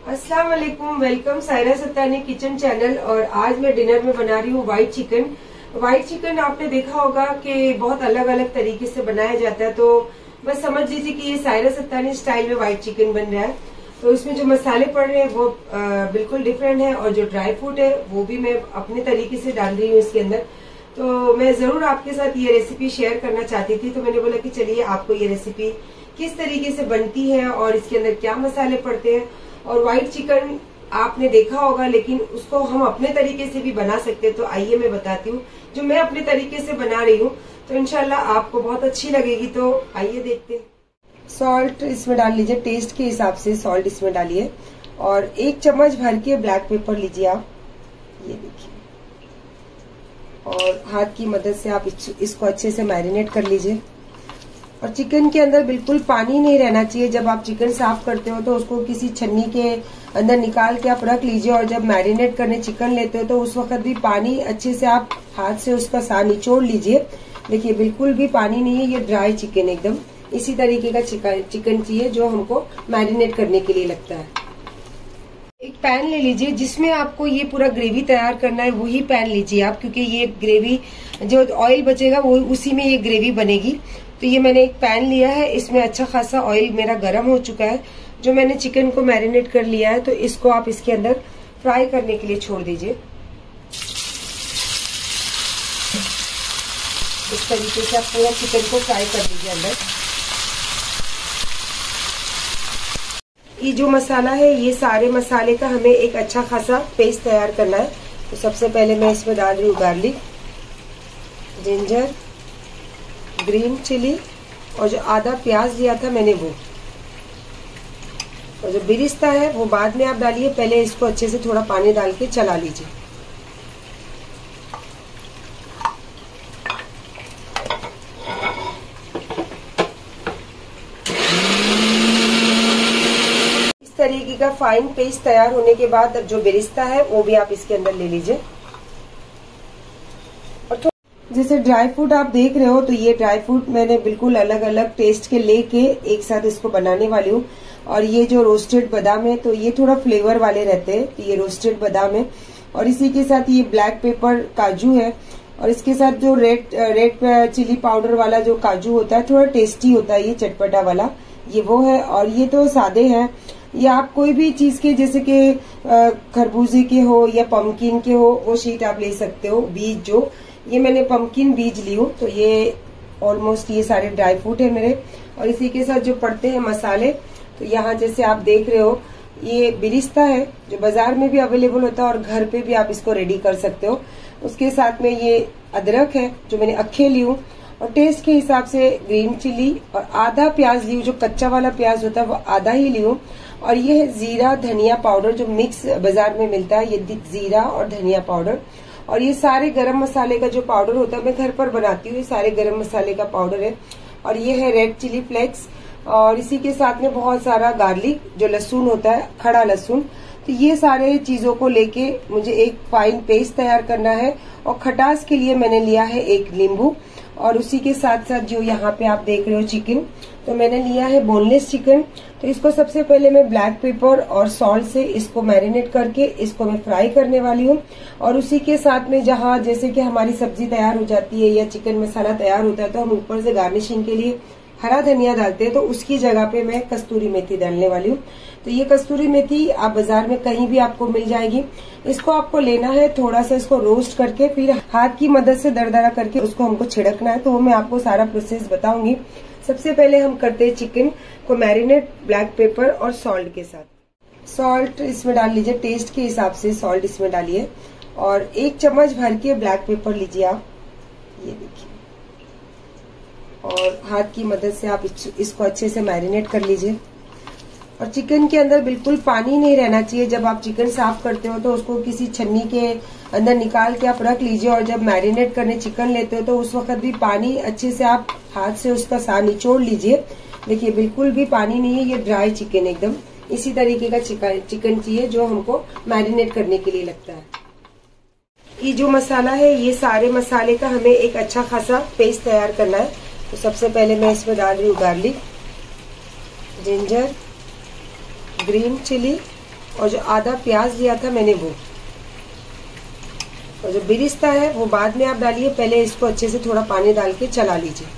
अस्सलाम वालेकुम welcome Saira Sattani kitchen channel और आज मैं डिनर में बना रही हूँ व्हाइट चिकन व्हाइट चिकन आपने देखा होगा कि बहुत अलग अलग तरीके से बनाया जाता है तो बस समझ लीजिए कि ये सायरा सत्तानी स्टाइल में व्हाइट चिकन बन रहा है। तो इसमें जो मसाले पड़ रहे हैं वो आ, बिल्कुल डिफरेंट है और जो ड्राई फ्रूट है वो भी मैं अपने तरीके से डाल रही हूँ इसके अंदर। तो मैं ज़रूर आपके साथ ये रेसिपी शेयर करना चाहती थी तो मैंने बोला कि चलिए आपको ये रेसिपी किस तरीके से बनती है और इसके अंदर क्या मसाले पड़ते हैं। और व्हाइट चिकन आपने देखा होगा, लेकिन उसको हम अपने तरीके से भी बना सकते हैं। तो आइए मैं बताती हूँ। जो मैं अपने तरीके से बना रही हूँ तो इनशाला आपको बहुत अच्छी लगेगी। तो आइए देखते हैं। सॉल्ट इसमें डाल लीजिए। टेस्ट के हिसाब से सॉल्ट इसमें डालिए। और एक चम्मच भर के ब्लैक पेपर लीजिए आप। ये देखिए। और हाथ की मदद से आप इसको अच्छे से मैरिनेट कर लीजिए। और चिकन के अंदर बिल्कुल पानी नहीं रहना चाहिए। जब आप चिकन साफ़ करते हो तो उसको किसी छन्नी के अंदर निकाल के आप रख लीजिए और जब मैरिनेट करने चिकन लेते हो तो उस वक्त भी पानी अच्छे से आप हाथ से उसका सा निचोड़ लीजिए। देखिए, बिल्कुल भी पानी नहीं है, ये ड्राई चिकन एकदम। इसी तरीके का चिकन चाहिए जो हमको मैरिनेट करने के लिए लगता है। एक पैन ले लीजिए, जिसमें आपको ये पूरा ग्रेवी तैयार करना है, वही पैन लीजिए आप, क्योंकि ये ग्रेवी, जो ऑयल बचेगा वो उसी में ये ग्रेवी बनेगी। तो ये मैंने एक पैन लिया है, इसमें अच्छा खासा ऑयल मेरा गर्म हो चुका है, जो मैंने चिकन को मैरिनेट कर लिया है तो इसको आप इसके अंदर फ्राई करने के लिए छोड़ दीजिए। इस तरीके से आप पूरा चिकन को फ्राई कर दीजिए अंदर। ये जो मसाला है, ये सारे मसाले का हमें एक अच्छा खासा पेस्ट तैयार करना है। तो सबसे पहले मैं इसमें डाल रही हूँ गार्लिक जिंजर ग्रीन चिली और जो आधा प्याज लिया था मैंने वो। और जो बिरिस्ता है, वो बाद में आप डालिए, पहले इसको अच्छे से थोड़ा पानी डाल के चला लीजिए। इस तरीके का फाइन पेस्ट तैयार होने के बाद अब जो बिरिस्ता है, वो भी आप इसके अंदर ले लीजिए। जैसे ड्राई फ्रूट आप देख रहे हो तो ये ड्राई फ्रूट मैंने बिल्कुल अलग अलग टेस्ट के लेके एक साथ इसको बनाने वाली हूँ। और ये जो रोस्टेड बादाम है तो ये थोड़ा फ्लेवर वाले रहते हैं तो ये रोस्टेड बादाम है। और इसी के साथ ये ब्लैक पेपर काजू है। और इसके साथ जो रेड रेड चिली पाउडर वाला जो काजू होता है, थोड़ा टेस्टी होता है ये चटपटा वाला, ये वो है। और ये तो सादे हैं। या आप कोई भी चीज़ के, जैसे कि खरबूजे के हो या पम्पकिन के हो, वो शीट आप ले सकते हो, बीज जो। ये मैंने पम्पकिन बीज ली हूँ तो ये ऑलमोस्ट ये सारे ड्राई फ्रूट है मेरे। और इसी के साथ जो पड़ते हैं मसाले तो यहाँ जैसे आप देख रहे हो, ये बिरिस्ता है, जो बाज़ार में भी अवेलेबल होता है और घर पे भी आप इसको रेडी कर सकते हो। उसके साथ में ये अदरक है, जो मैंने अखे ली हूँ। और टेस्ट के हिसाब से ग्रीन चिली और आधा प्याज ली जो कच्चा वाला प्याज होता है, वो आधा ही ली हूँ। और ये है जीरा धनिया पाउडर जो मिक्स बाज़ार में मिलता है, ये जीरा और धनिया पाउडर और ये सारे गरम मसाले का जो पाउडर होता है, मैं घर पर बनाती हूँ, ये सारे गरम मसाले का पाउडर है। और ये है रेड चिली फ्लेक्स और इसी के साथ में बहुत सारा गार्लिक जो लहसुन होता है, खड़ा लहसुन। तो ये सारे चीज़ों को लेके मुझे एक फाइन पेस्ट तैयार करना है और खटास के लिए मैंने लिया है एक नींबू। और उसी के साथ साथ जो यहाँ पे आप देख रहे हो चिकन तो मैंने लिया है बोनलेस चिकन तो इसको सबसे पहले मैं ब्लैक पेपर और सॉल्ट से इसको मैरिनेट करके इसको मैं फ्राई करने वाली हूँ। और उसी के साथ में जहाँ जैसे कि हमारी सब्ज़ी तैयार हो जाती है या चिकन मसाला तैयार होता है तो हम ऊपर से गार्निशिंग के लिए हरा धनिया डालते हैं तो उसकी जगह पे मैं कस्तूरी मेथी डालने वाली हूँ। तो ये कस्तूरी मेथी आप बाज़ार में कहीं भी आपको मिल जाएगी। इसको आपको लेना है, थोड़ा सा इसको रोस्ट करके, फिर हाथ की मदद से दरदरा करके उसको हमको छिड़कना है तो वो मैं आपको सारा प्रोसेस बताऊँगी। सबसे पहले हम करते हैं चिकन को मैरिनेट ब्लैक पेपर और सॉल्ट के साथ। सॉल्ट इसमें डाल लीजिए टेस्ट के हिसाब से सॉल्ट इसमें डालिए। और एक चम्मच भर के ब्लैक पेपर लीजिए आप। ये देखिए। और हाथ की मदद से आप इसको अच्छे से मैरिनेट कर लीजिए। और चिकन के अंदर बिल्कुल पानी नहीं रहना चाहिए। जब आप चिकन साफ़ करते हो तो उसको किसी छन्नी के अंदर निकाल के आप रख लीजिए और जब मैरिनेट करने चिकन लेते हो तो उस वक्त भी पानी अच्छे से आप हाथ से उसका सा निचोड़ लीजिए। देखिए, बिल्कुल भी पानी नहीं है, ये ड्राई चिकन एकदम। इसी तरीके का चिकन चिकन चाहिए जो हमको मैरिनेट करने के लिए लगता है। ये जो मसाला है, ये सारे मसाले का हमें एक अच्छा खासा पेस्ट तैयार करना है। तो सबसे पहले मैं इसमें डाल रही हूँ गार्लिक जिंजर ग्रीन चिली और जो आधा प्याज लिया था मैंने वो। और जो बिरिस्ता है, वो बाद में आप डालिए, पहले इसको अच्छे से थोड़ा पानी डाल के चला लीजिए।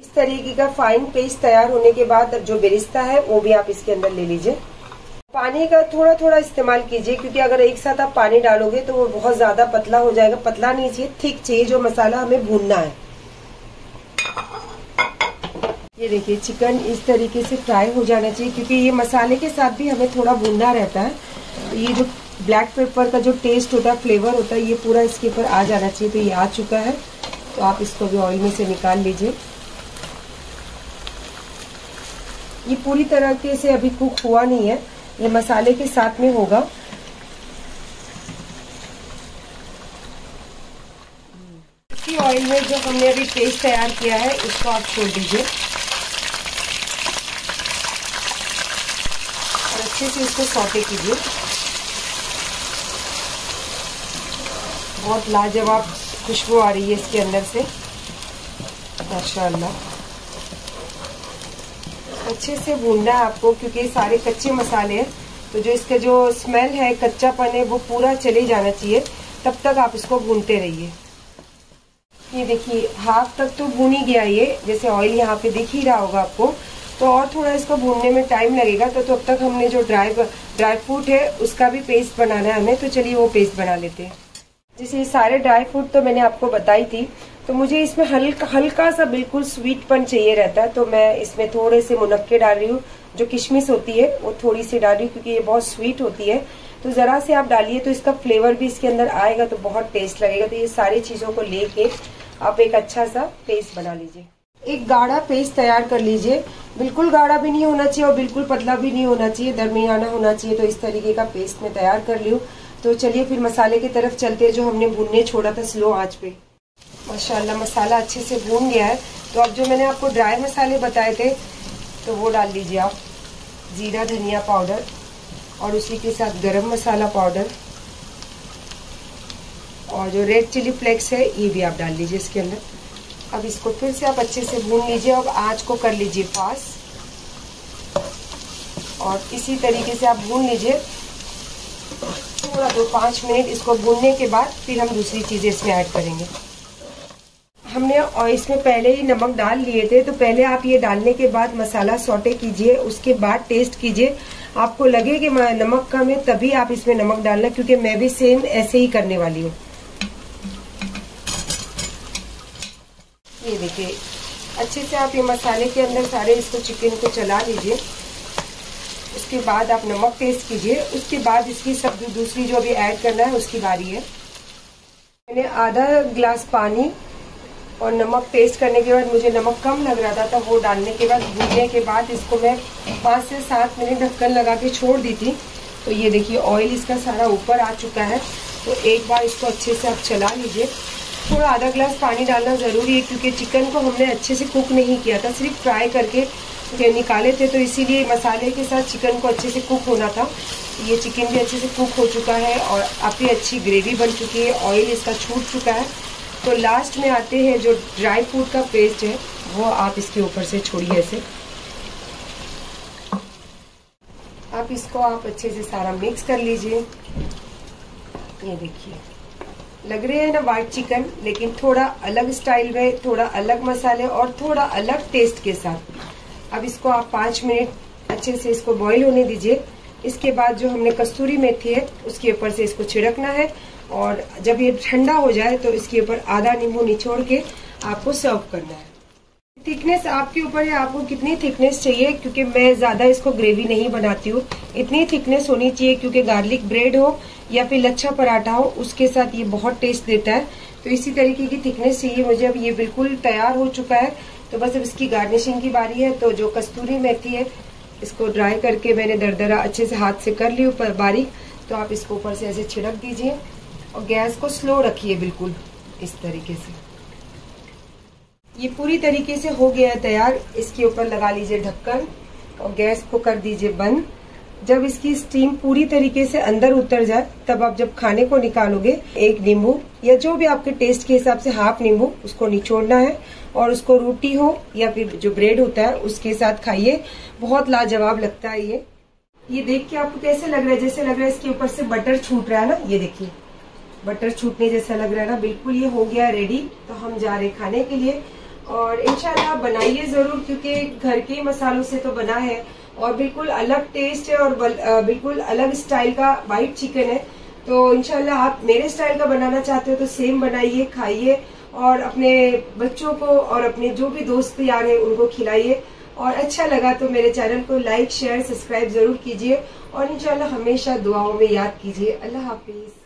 इस तरीके का फाइन पेस्ट तैयार होने के बाद जो बिरिस्ता है, वो भी आप इसके अंदर ले लीजिए। पानी का थोड़ा थोड़ा इस्तेमाल कीजिए, क्योंकि अगर एक साथ आप पानी डालोगे तो वो बहुत ज़्यादा पतला हो जाएगा। पतला नहीं चाहिए थिक चाहिए, जो मसाला हमें भूनना है। ये देखिए, चिकन इस तरीके से फ्राई हो जाना चाहिए, क्योंकि ये मसाले के साथ भी हमें थोड़ा भूनना रहता है। ये जो ब्लैक पेपर का जो टेस्ट होता है, फ्लेवर होता है, ये पूरा इसके ऊपर आ जाना चाहिए तो ये आ चुका है। तो आप इसको भी ऑयल में से निकाल लीजिए। ये पूरी तरह से अभी कुक हुआ नहीं है। ये मसाले के साथ में होगा। इसी ऑयल में जो हमने अभी पेस्ट तैयार किया है, इसको आप छोड़ दीजिए। और अच्छे से इसको सौटे कीजिए। बहुत लाजवाब खुशबू आ रही है इसके अंदर से। माशाल्लाह। अच्छे से भूनना है आपको, क्योंकि सारे कच्चे मसाले हैं। तो जो इसका जो स्मेल है, कच्चापन है, वो पूरा चले जाना चाहिए। तब तक आप इसको भूनते रहिए। ये देखिए हाफ़ तक तो भून ही गया ये, जैसे ऑयल यहाँ पे दिख ही रहा होगा आपको। तो और थोड़ा इसको भूनने में टाइम लगेगा तो तब तो तक हमने जो ड्राई ड्राई फ्रूट है, उसका भी पेस्ट बनाना है हमें। तो चलिए वो पेस्ट बना लेते हैं। जैसे सारे ड्राई फ्रूट तो मैंने आपको बताई थी तो मुझे इसमें हल्का हल्का सा बिल्कुल स्वीटपन चाहिए रहता है तो मैं इसमें थोड़े से मुनक्के डाल रही हूँ, जो किशमिश होती है, वो थोड़ी सी डाल रही हूँ, क्योंकि ये बहुत स्वीट होती है। तो जरा से आप डालिए तो इसका फ्लेवर भी इसके अंदर आएगा तो बहुत टेस्ट लगेगा। तो ये सारी चीज़ों को लेके आप एक अच्छा सा पेस्ट बना लीजिए। एक गाढ़ा पेस्ट तैयार कर लीजिए। बिल्कुल गाढ़ा भी नहीं होना चाहिए और बिल्कुल पतला भी नहीं होना चाहिए, दरमियाना होना चाहिए तो इस तरीके का पेस्ट मैं तैयार कर ली तो चलिए फिर मसाले की तरफ़ चलते हैं जो हमने भूनने छोड़ा था स्लो आँच पे। माशाल्लाह, मसाला अच्छे से भून गया है। तो अब जो मैंने आपको ड्राई मसाले बताए थे तो वो डाल लीजिए आप। ज़ीरा, धनिया पाउडर और उसी के साथ गरम मसाला पाउडर। और जो रेड चिली फ्लेक्स है, ये भी आप डाल लीजिए इसके अंदर। अब इसको फिर से आप अच्छे से भून लीजिए। और आँच को कर लीजिए पास। और इसी तरीके से आप भून लीजिए। थोड़ा दो पाँच मिनट इसको भूनने के बाद फिर हम दूसरी चीज़ें इसमें ऐड करेंगे। हमने और इसमें पहले ही नमक डाल लिए थे तो पहले आप ये डालने के बाद मसाला सोटे कीजिए, उसके बाद टेस्ट कीजिए। आपको लगे कि नमक कम है, तभी आप इसमें नमक डालना, क्योंकि मैं भी सेम ऐसे ही करने वाली हूँ। ये देखिए, अच्छे से आप ये मसाले के अंदर सारे इसको चिकन को चला लीजिए। उसके बाद आप नमक टेस्ट कीजिए। उसके बाद इसकी सब दूसरी जो अभी ऐड करना है, उसकी बारी है। मैंने आधा ग्लास पानी और नमक टेस्ट करने के बाद मुझे नमक कम लग रहा था तो वो डालने के बाद, भूनने के बाद इसको मैं पाँच से सात मिनट ढक्कन लगा के छोड़ दी थी। तो ये देखिए ऑयल इसका सारा ऊपर आ चुका है। तो एक बार इसको अच्छे से आप चला लीजिए। थोड़ा आधा ग्लास पानी डालना ज़रूरी है, क्योंकि चिकन को हमने अच्छे से कुक नहीं किया था, सिर्फ़ फ्राई करके निकाले थे तो इसीलिए मसाले के साथ चिकन को अच्छे से कुक होना था। ये चिकन भी अच्छे से कुक हो चुका है और काफ़ी अच्छी ग्रेवी बन चुकी है ऑयल इसका छूट चुका है। तो लास्ट में आते हैं जो ड्राई फ्रूट का पेस्ट है, वो आप इसके ऊपर से छोड़िए ऐसे आप इसको आप अच्छे से सारा मिक्स कर लीजिए। ये देखिए, लग रहे हैं ना वाइट चिकन लेकिन थोड़ा अलग स्टाइल में, थोड़ा अलग मसाले और थोड़ा अलग टेस्ट के साथ। अब इसको आप पाँच मिनट अच्छे से इसको बॉईल होने दीजिए। इसके बाद जो हमने कस्तूरी मेथी है, उसके ऊपर से इसको छिड़कना है और जब ये ठंडा हो जाए तो इसके ऊपर आधा नींबू निचोड़ के आपको सर्व करना है। थिकनेस आपके ऊपर है आपको कितनी थिकनेस चाहिए? क्योंकि मैं ज़्यादा इसको ग्रेवी नहीं बनाती हूँ। इतनी थिकनेस होनी चाहिए क्योंकि गार्लिक ब्रेड हो या फिर लच्छा पराठा हो, उसके साथ ये बहुत टेस्ट देता है। तो इसी तरीके की थिकनेस चाहिए। मुझे अब ये बिल्कुल तैयार हो चुका है। तो बस अब इसकी गार्निशिंग की बारी है तो जो कस्तूरी मेथी है, इसको ड्राई करके मैंने दरदरा अच्छे से हाथ से कर ली ऊपर बारीक। तो आप इसको ऊपर से ऐसे छिड़क दीजिए और गैस को स्लो रखिए बिल्कुल इस तरीके से। ये पूरी तरीके से हो गया है तैयार। इसके ऊपर लगा लीजिए ढक्कन और गैस को कर दीजिए बंद। जब इसकी स्टीम पूरी तरीके से अंदर उतर जाए, तब आप जब खाने को निकालोगे, एक नींबू या जो भी आपके टेस्ट के हिसाब से हाफ़ नींबू, उसको निचोड़ना है और उसको रोटी हो या फिर जो ब्रेड होता है, उसके साथ खाइए। बहुत लाजवाब लगता है ये। ये देख के आपको कैसे लग रहा है? जैसे लग रहा है इसके ऊपर से बटर छूट रहा है ना? ये देखिए बटर छूटने जैसा लग रहा है ना? बिल्कुल ये हो गया रेडी तो हम जा रहे खाने के लिए। और इंशाल्लाह बनाइए ज़रूर, क्योंकि घर के मसालों से तो बना है। और बिल्कुल अलग टेस्ट है और बिल्कुल अलग स्टाइल का वाइट चिकन है। तो इनशाला आप मेरे स्टाइल का बनाना चाहते हो तो सेम बनाइए, खाइए और अपने बच्चों को और अपने जो भी दोस्त यार है उनको खिलाइए। और अच्छा लगा तो मेरे चैनल को लाइक शेयर सब्सक्राइब ज़रूर कीजिए और इंशाल्लाह हमेशा दुआओं में याद कीजिए। अल्लाह हाफिज।